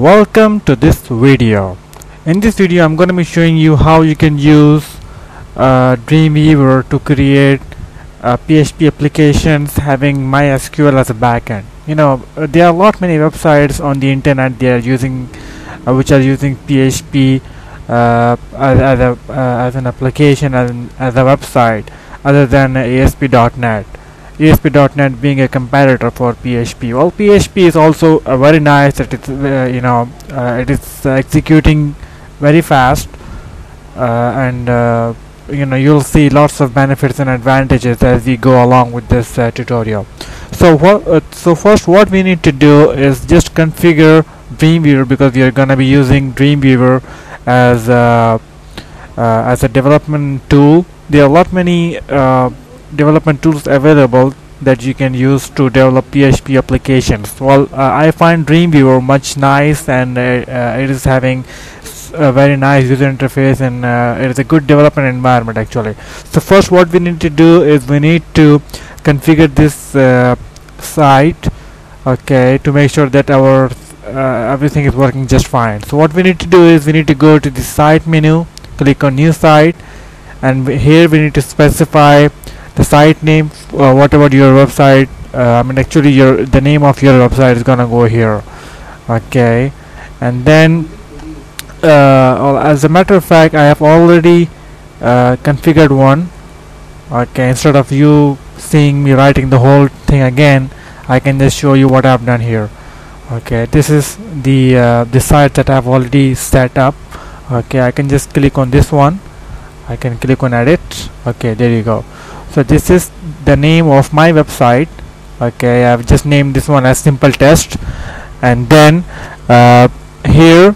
Welcome to this video. In this video I'm going to be showing you how you can use uh, Dreamweaver to create uh, PHP applications having MySQL as a backend. You know uh, there are a lot many websites on the internet they are using uh, which are using PHP uh, as, as, a, uh, as an application as, an, as a website other than ASP.NET. ASP.NET being a competitor for PHP. Well, PHP is also uh, very nice. That it's uh, you know uh, it is executing very fast, uh, and uh, you know you'll see lots of benefits and advantages as we go along with this uh, tutorial. So what? So first, what we need to do is just configure Dreamweaver because we are gonna be using Dreamweaver as as a development tool. There are a lot many development tools available that you can use to develop PHP applications. Well, uh, I find Dreamweaver much nice and uh, uh, it is having a very nice user interface and uh, it is a good development environment actually. So first what we need to do is we need to configure this uh, site okay to make sure that our uh, everything is working just fine. So what we need to do is we need to go to the site menu, click on new site and here we need to specify the site name uh, whatever your website? Uh, I mean actually your the name of your website is gonna go here. Okay. And then uh, as a matter of fact I have already uh, configured one. Okay instead of you seeing me writing the whole thing again I can just show you what I've done here. Okay this is the uh, the site that I've already set up. Okay I can just click on this one. I can click on edit. Okay there you go so this is the name of my website. Okay I've just named this one as simple test. And then uh, here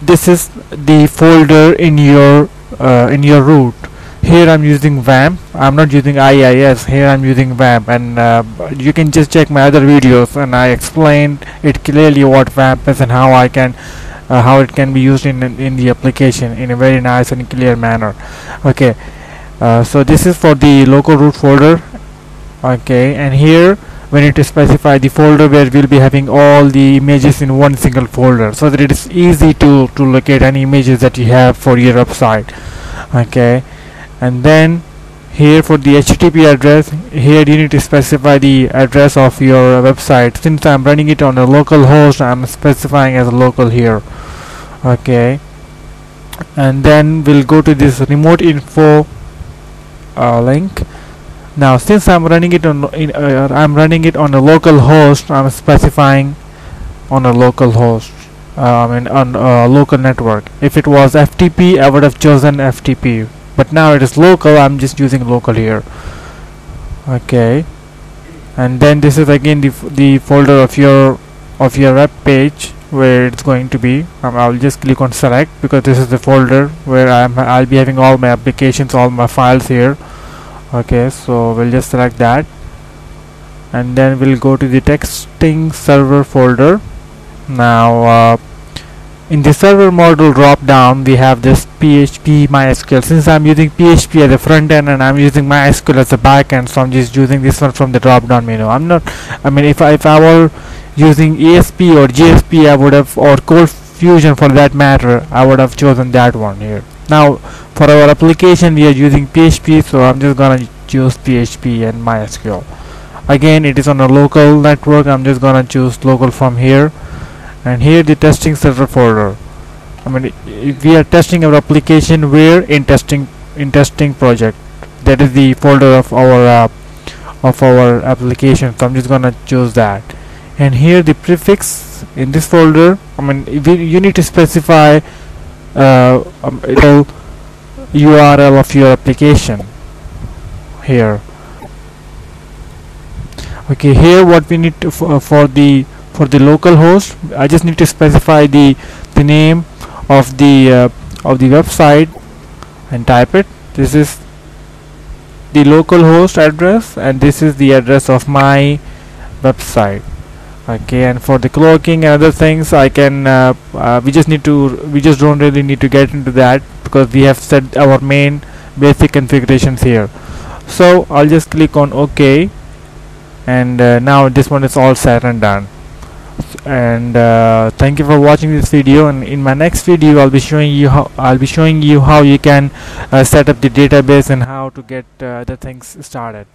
this is the folder in your uh, in your root. Here I'm using WAMP I'm not using IIS here I'm using WAMP and uh, you can just check my other videos. And I explained it clearly what WAMP is and how I can uh, how it can be used in in the application in a very nice and clear manner. Okay uh, so this is for the local root folder. Okay and here we need to specify the folder where we'll be having all the images in one single folder so that it is easy to to locate any images that you have for your website. Okay and then here for the http address here you need to specify the address of your website. Since i'm running it on a local host i'm specifying as local here. Okay and then we'll go to this remote info uh, link. Now since I'm running it on in, uh, I'm running it on a local host I'm specifying on a local host uh, I mean on a local network. If it was FTP I would have chosen FTP but now it is local I'm just using local here. Okay. And then this is again the, the folder of your of your web page where it's going to be. Um, I'll just click on select because this is the folder where I'm I'll be having all my applications all my files here. Okay so we'll just select that. And then we'll go to the testing server folder. Now uh, in the server model drop down we have this PHP MySQL. Since I'm using PHP as a front end and I'm using MySQL as a back end so I'm just using this one from the drop down menu. I'm not I mean if I, if I were using ASP or JSP I would have or Cold Fusion for that matter I would have chosen that one here. Now for our application we are using PHP so I'm just gonna choose PHP and MySQL. Again it is on a local network. I'm just gonna choose local from here and here the testing server folder I mean we are testing our application where in testing in testing project. That is the folder of our uh, of our application. So I'm just gonna choose that. And here the prefix in this folder I mean if you, need to specify uh, um, it'll URL of your application here. Okay here what we need to for the for the local host. I just need to specify the the name of the uh, of the website and type it. This is the local host address and this is the address of my website. Okay and for the cloaking and other things I can uh, uh, we just need to we just don't really need to get into that because we have set our main basic configurations here. So I'll just click on OK and uh, now this one is all set and done and uh, thank you for watching this video. And in my next video I'll be showing you how I'll be showing you how you can uh, set up the database and how to get uh, the things started